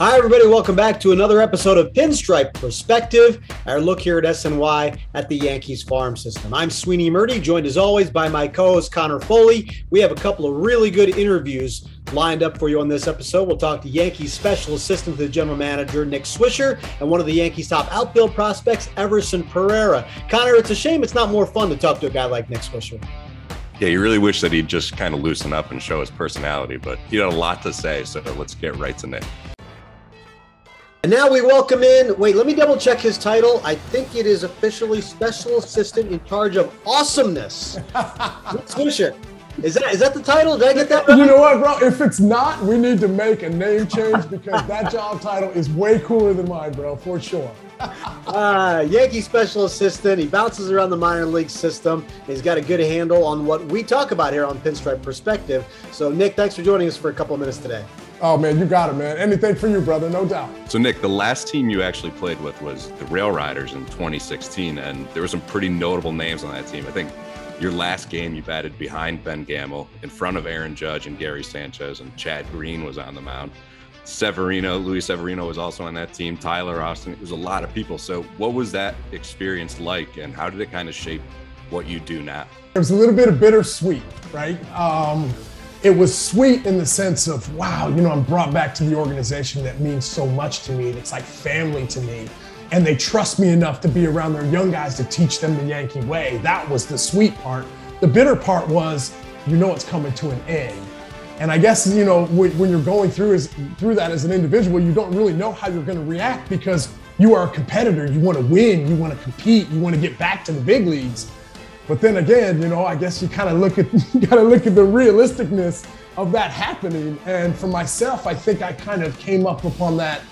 Hi, everybody. Welcome back to another episode of Pinstripe Prospective, our look here at SNY at the Yankees farm system. I'm Sweeny Murti, joined as always by my co host Conor Foley. We have a couple of really good interviews lined up for you on this episode. We'll talk to Yankees special assistant to the general manager, Nick Swisher, and one of the Yankees' top outfield prospects, Everson Pereira. Conor, it's a shame it's not more fun to talk to a guy like Nick Swisher. Yeah, you really wish that he'd just kind of loosen up and show his personality, but he had a lot to say, so let's get right to Nick. And now we welcome in. Wait, let me double check his title. I think it is officially special assistant in charge of awesomeness. Swisher. Is that is that the title? Did I get that? Right? You know what, bro? If it's not, we need to make a name change because that job title is way cooler than mine, bro, for sure. uh, Yankee special assistant. He bounces around the minor league system. He's got a good handle on what we talk about here on Pinstripe Prospective. So, Nick, thanks for joining us for a couple of minutes today. Oh man, you got it, man. Anything for you, brother, no doubt. So Nick, the last team you actually played with was the Rail Riders in 2016, and there were some pretty notable names on that team. I think your last game you batted behind Ben Gamel, in front of Aaron Judge and Gary Sanchez, and Chad Green was on the mound. Severino, Luis Severino was also on that team. Tyler Austin, it was a lot of people. So, what was that experience like, and how did it kind of shape what you do now? It was a little bit of bittersweet, right? Um, it was sweet in the sense of, wow, you know, I'm brought back to the organization that means so much to me. And it's like family to me. And they trust me enough to be around their young guys to teach them the Yankee way. That was the sweet part. The bitter part was, you know, it's coming to an end. And I guess, you know, when you're going through, as, through that as an individual, you don't really know how you're going to react because you are a competitor. You want to win, you want to compete, you want to get back to the big leagues. But then again, you know, I guess you kind of look at you got to look at the realisticness of that happening. And for myself, I think I kind of came up upon that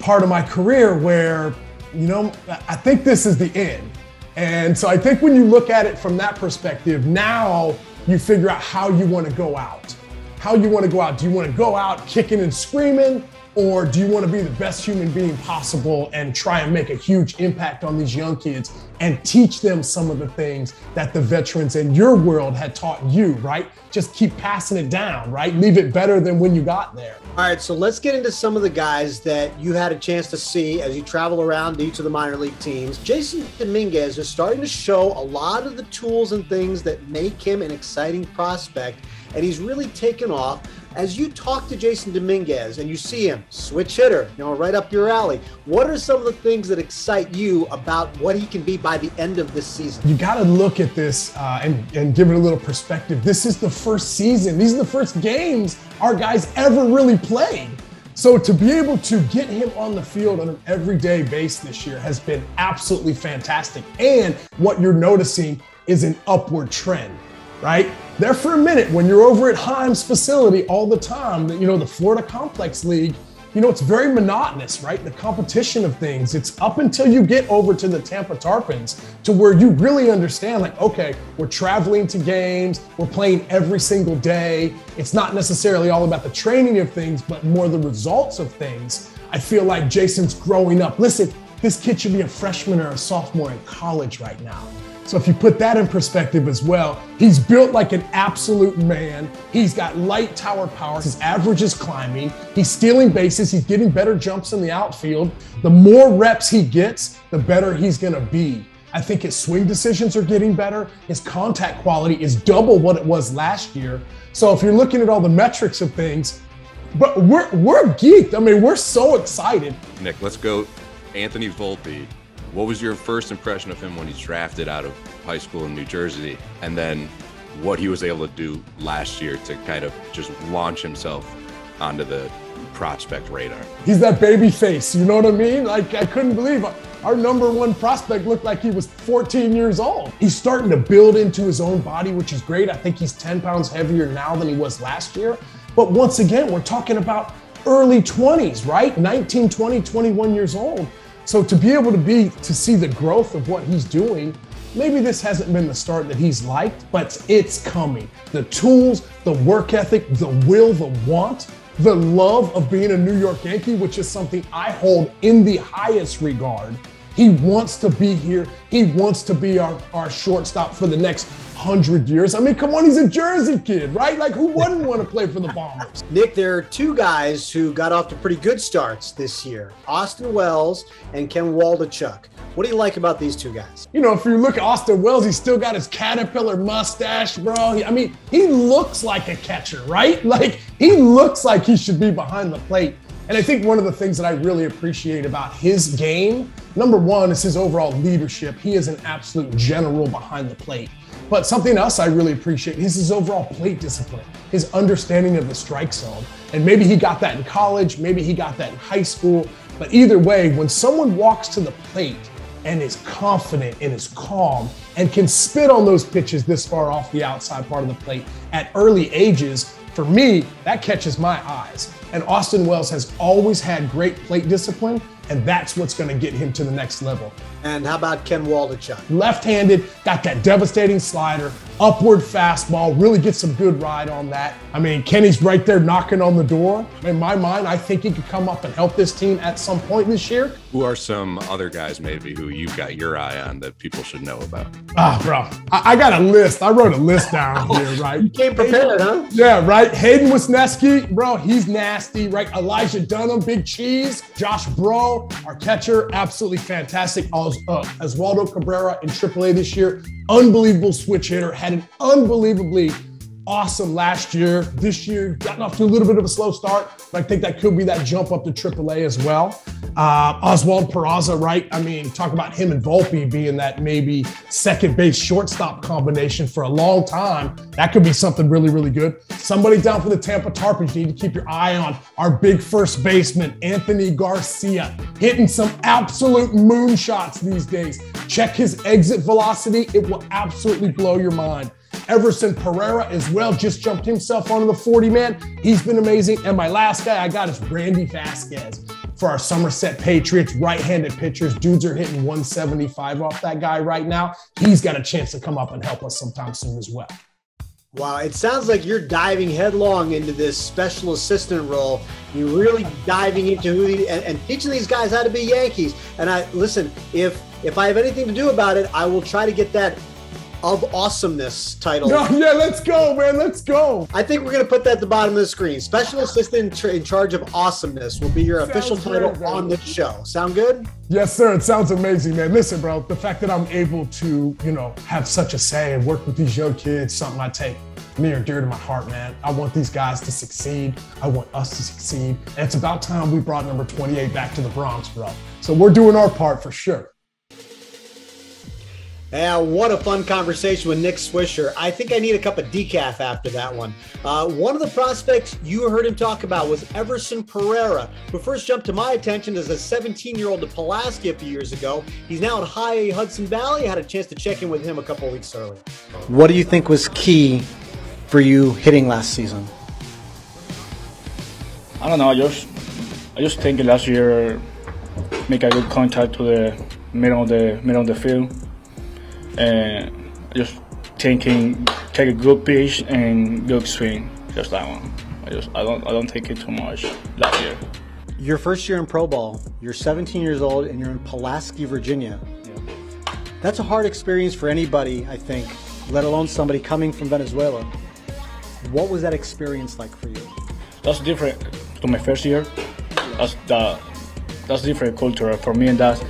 part of my career where, you know, I think this is the end. And so I think when you look at it from that perspective, now you figure out how you want to go out. How you want to go out. Do you want to go out kicking and screaming? Or do you want to be the best human being possible and try and make a huge impact on these young kids and teach them some of the things that the veterans in your world had taught you, right? Just keep passing it down, right? Leave it better than when you got there. All right, so let's get into some of the guys that you had a chance to see as you travel around each of the minor league teams. Jasson Dominguez is starting to show a lot of the tools and things that make him an exciting prospect, and he's really taken off as you talk to Jasson Dominguez and you see him, switch hitter, you know, right up your alley, what are some of the things that excite you about what he can be by the end of this season? You got to look at this uh, and, and give it a little perspective. This is the first season, these are the first games our guys ever really played. So to be able to get him on the field on an everyday base this year has been absolutely fantastic. And what you're noticing is an upward trend right? There for a minute, when you're over at Himes facility all the time, you know, the Florida Complex League, you know, it's very monotonous, right? The competition of things. It's up until you get over to the Tampa Tarpons to where you really understand, like, okay, we're traveling to games, we're playing every single day. It's not necessarily all about the training of things, but more the results of things. I feel like Jasson's growing up. Listen, this kid should be a freshman or a sophomore in college right now. So if you put that in perspective as well, he's built like an absolute man. He's got light tower power. His average is climbing. He's stealing bases. He's getting better jumps in the outfield. The more reps he gets, the better he's going to be. I think his swing decisions are getting better. His contact quality is double what it was last year. So if you're looking at all the metrics of things, but we're we're geeked. I mean, we're so excited. Nick, let's go. Anthony Volpe what was your first impression of him when he's drafted out of high school in New Jersey? And then what he was able to do last year to kind of just launch himself onto the prospect radar. He's that baby face, you know what I mean? Like I couldn't believe. Our number one prospect looked like he was 14 years old. He's starting to build into his own body, which is great. I think he's 10 pounds heavier now than he was last year. But once again, we're talking about early 20s, right? 19, 20, 21 years old. So to be able to be to see the growth of what he's doing, maybe this hasn't been the start that he's liked, but it's coming. The tools, the work ethic, the will, the want, the love of being a New York Yankee, which is something I hold in the highest regard. He wants to be here. He wants to be our, our shortstop for the next hundred years. I mean, come on, he's a Jersey kid, right? Like, who wouldn't want to play for the Bombers? Nick, there are two guys who got off to pretty good starts this year Austin Wells and Ken Waldichuk. What do you like about these two guys? You know, if you look at Austin Wells, he's still got his caterpillar mustache, bro. I mean, he looks like a catcher, right? Like, he looks like he should be behind the plate. And I think one of the things that I really appreciate about his game, number one, is his overall leadership. He is an absolute general behind the plate. But something else I really appreciate is his overall plate discipline, his understanding of the strike zone. And maybe he got that in college, maybe he got that in high school. But either way, when someone walks to the plate and is confident and is calm and can spit on those pitches this far off the outside part of the plate at early ages, for me, that catches my eyes. And Austin Wells has always had great plate discipline, and that's what's going to get him to the next level. And how about Ken Waldichuk? Left-handed, got that devastating slider, upward fastball, really get some good ride on that. I mean, Kenny's right there knocking on the door. In my mind, I think he could come up and help this team at some point this year. Who are some other guys maybe who you've got your eye on that people should know about? Ah, oh, bro, I, I, got a list. I wrote a list down here, right? You came prepared, huh? Yeah, right. Hayden Wesneski, bro, he's nasty, right? Elijah Dunham, Big Cheese, Josh Breaux, our catcher, absolutely fantastic. Uh, Oswaldo Cabrera in AAA this year, unbelievable switch hitter, had an unbelievably awesome last year. This year, gotten off to a little bit of a slow start, but I think that could be that jump up to AAA as well. Uh, Oswald Peraza, right? I mean, talk about him and Volpe being that maybe second base shortstop combination for a long time. That could be something really, really good. Somebody down for the Tampa Tarpons, you need to keep your eye on our big first baseman, Anthony Garcia, hitting some absolute moonshots these days. Check his exit velocity, it will absolutely blow your mind. Everson Pereira as well just jumped himself onto the 40 man. He's been amazing. And my last guy I got is Randy Vasquez for our Somerset Patriots, right handed pitchers. Dudes are hitting 175 off that guy right now. He's got a chance to come up and help us sometime soon as well. Wow, it sounds like you're diving headlong into this special assistant role. You're really diving into who the, and, and, teaching these guys how to be Yankees. And I listen, if if I have anything to do about it, I will try to get that of awesomeness title. No, yeah, let's go, man. Let's go. I think we're going to put that at the bottom of the screen. Special assistant in charge of awesomeness will be your sounds official title on this show. Sound good? Yes, sir. It sounds amazing, man. Listen, bro, the fact that I'm able to, you know, have such a say and work with these young kids, something I take near and dear to my heart, man. I want these guys to succeed. I want us to succeed. And it's about time we brought number 28 back to the Bronx, bro. So we're doing our part for sure. Yeah, what a fun conversation with Nick Swisher. I think I need a cup of decaf after that one. Uh, one of the prospects you heard him talk about was Everson Pereira, who first jumped to my attention as a 17 year old at Pulaski a few years ago. He's now at High Hudson Valley. I had a chance to check in with him a couple weeks earlier. What do you think was key for you hitting last season? I don't know. I just, I just think last year make a good contact to the middle of the middle of the field and just taking take a good pitch and good swing. Just that one. I just I don't I don't take it too much that year. Your first year in pro ball, you're 17 years old and you're in Pulaski, Virginia. Yeah. That's a hard experience for anybody, I think, let alone somebody coming from Venezuela. What was that experience like for you? That's different to my first year. That's the that's different culture for me, and that's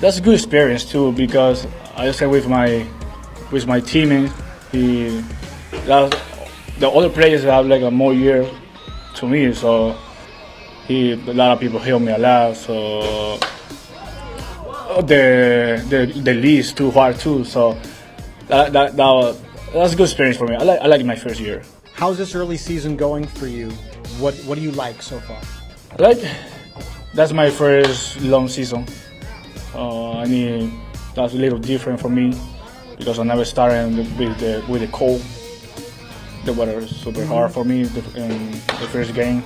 that's a good experience too because I stay with my with my teammates. He that, the other players have like a more year to me, so he a lot of people help me a lot. So the the the league's too hard too. So that that, that was that's a good experience for me. I like I like my first year. How's this early season going for you? What what do you like so far? I like that's my first long season. Uh, I mean that's a little different for me because I never started with the with the cold. The weather is super mm-hmm. hard for me in the first game.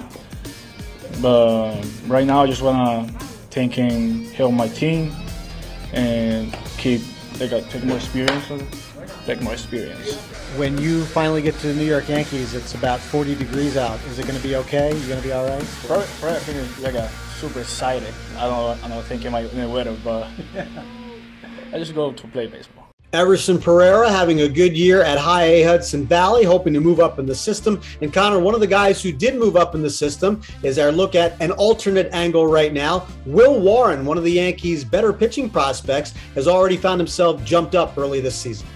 But right now, I just wanna thinking help my team and keep like take more experience, take more experience. When you finally get to the New York Yankees, it's about 40 degrees out. Is it going to be okay? You going to be all right? Probably, probably I think it's like a super excited. I don't, I don't think in my in the weather, but I just go to play baseball. Everson Pereira having a good year at High A Hudson Valley, hoping to move up in the system. And Conor, one of the guys who did move up in the system is our look at an alternate angle right now. Will Warren, one of the Yankees' better pitching prospects, has already found himself jumped up early this season.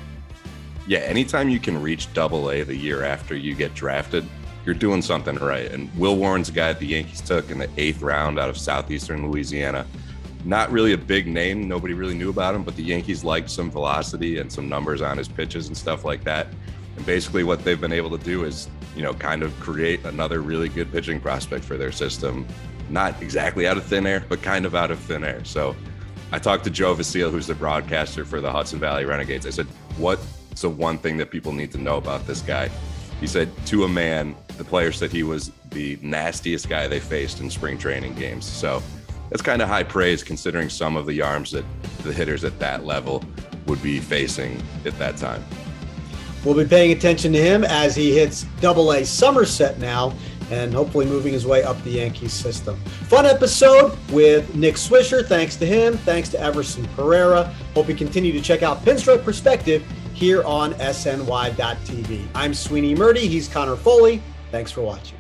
Yeah, anytime you can reach double A the year after you get drafted, you're doing something right. And Will Warren's a guy that the Yankees took in the eighth round out of southeastern Louisiana not really a big name. Nobody really knew about him, but the Yankees liked some velocity and some numbers on his pitches and stuff like that. And basically, what they've been able to do is, you know, kind of create another really good pitching prospect for their system. Not exactly out of thin air, but kind of out of thin air. So I talked to Joe Vasile, who's the broadcaster for the Hudson Valley Renegades. I said, What's the one thing that people need to know about this guy? He said, To a man, the player said he was the nastiest guy they faced in spring training games. So that's kind of high praise considering some of the arms that the hitters at that level would be facing at that time. We'll be paying attention to him as he hits double A Somerset now and hopefully moving his way up the Yankees system. Fun episode with Nick Swisher. Thanks to him. Thanks to Everson Pereira. Hope you continue to check out Pinstripe Prospective here on SNY.TV. I'm Sweeny Murti. He's Conor Foley. Thanks for watching.